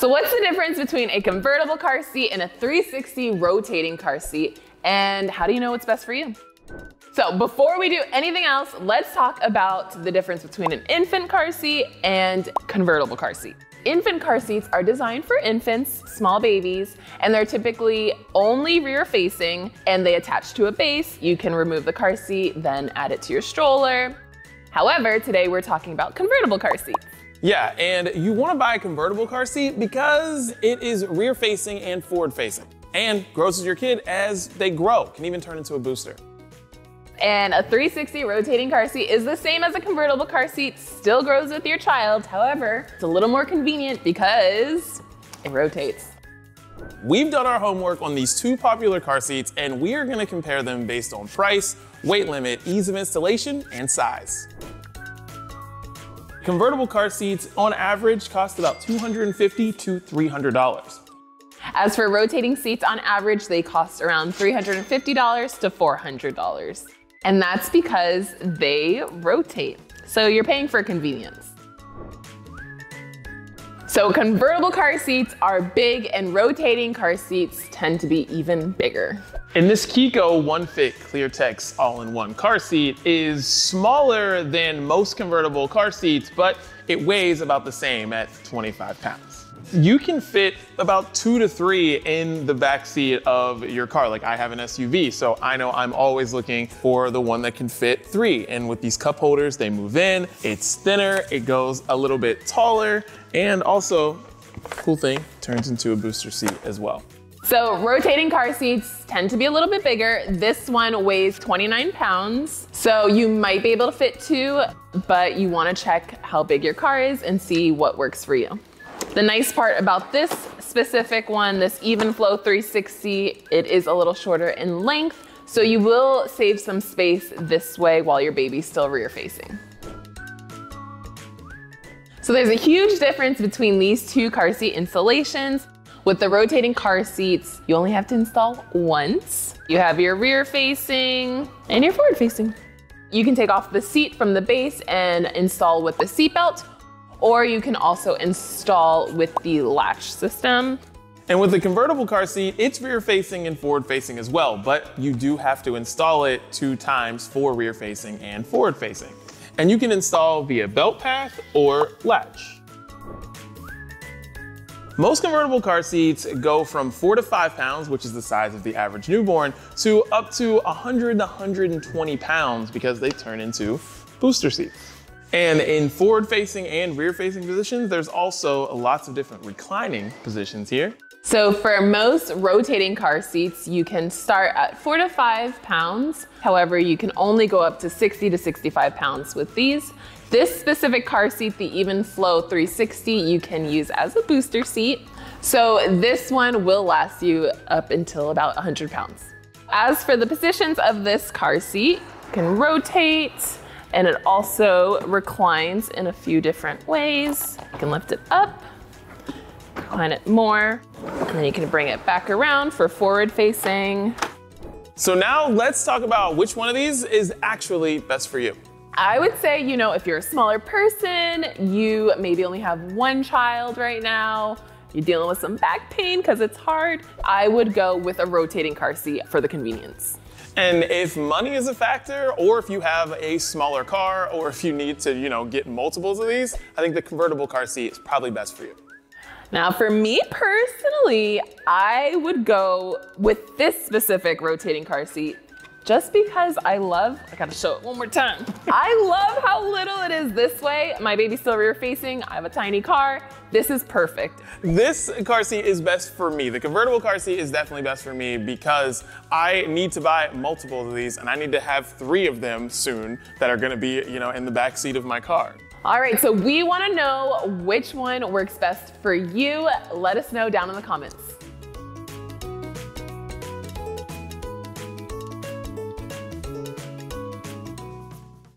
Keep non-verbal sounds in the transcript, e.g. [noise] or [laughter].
So what's the difference between a convertible car seat and a 360 rotating car seat? And how do you know what's best for you? So before we do anything else, let's talk about the difference between an infant car seat and convertible car seat. Infant car seats are designed for infants, small babies, and they're typically only rear facing and they attach to a base. You can remove the car seat, then add it to your stroller. However, today we're talking about convertible car seats. Yeah, and you want to buy a convertible car seat because it is rear facing and forward facing and grows as your kid as they grow, can even turn into a booster. And a 360 rotating car seat is the same as a convertible car seat, still grows with your child. However, it's a little more convenient because it rotates. We've done our homework on these two popular car seats and we are going to compare them based on price, weight limit, ease of installation, and size. Convertible car seats on average cost about 250 to $300. As for rotating seats, on average, they cost around $350 to $400. And that's because they rotate. So you're paying for convenience. So convertible car seats are big and rotating car seats tend to be even bigger. And this Chicco OneFit ClearTex all-in-one car seat is smaller than most convertible car seats, but it weighs about the same at 25 pounds. You can fit about two to three in the back seat of your car. Like I have an SUV, so I know I'm always looking for the one that can fit three. And with these cup holders, they move in, it's thinner, it goes a little bit taller, and also, cool thing, turns into a booster seat as well. So rotating car seats tend to be a little bit bigger. This one weighs 29 pounds. So you might be able to fit two, but you wanna check how big your car is and see what works for you. The nice part about this specific one, this Evenflo 360, it is a little shorter in length, so you will save some space this way while your baby's still rear facing. So there's a huge difference between these two car seat installations. With the rotating car seats, you only have to install once. You have your rear facing and your forward facing. You can take off the seat from the base and install with the seat belt, or you can also install with the latch system. And with the convertible car seat, it's rear facing and forward facing as well, but you do have to install it two times for rear facing and forward facing. And you can install via belt path or latch. Most convertible car seats go from four to five pounds, which is the size of the average newborn, to up to 100 to 120 pounds because they turn into booster seats. And in forward facing and rear facing positions, there's also lots of different reclining positions here. So for most rotating car seats, you can start at four to five pounds. However, you can only go up to 60 to 65 pounds with these. This specific car seat, the Evenflo 360, you can use as a booster seat. So this one will last you up until about 100 pounds. As for the positions of this car seat, you can rotate, and it also reclines in a few different ways. You can lift it up, recline it more, and then you can bring it back around for forward facing. So now let's talk about which one of these is actually best for you. I would say, you know, if you're a smaller person, you maybe only have one child right now, you're dealing with some back pain because it's hard, I would go with a rotating car seat for the convenience. And if money is a factor, or if you have a smaller car, or if you need to, you know, get multiples of these, I think the convertible car seat is probably best for you. Now, for me personally, I would go with this specific rotating car seat just because I love, I gotta show it one more time. [laughs] I love how little it is this way. My baby's still rear facing. I have a tiny car. This is perfect. This car seat is best for me. The convertible car seat is definitely best for me because I need to buy multiple of these and I need to have three of them soon that are gonna be, you know, in the back seat of my car. All right, so we wanna know which one works best for you. Let us know down in the comments.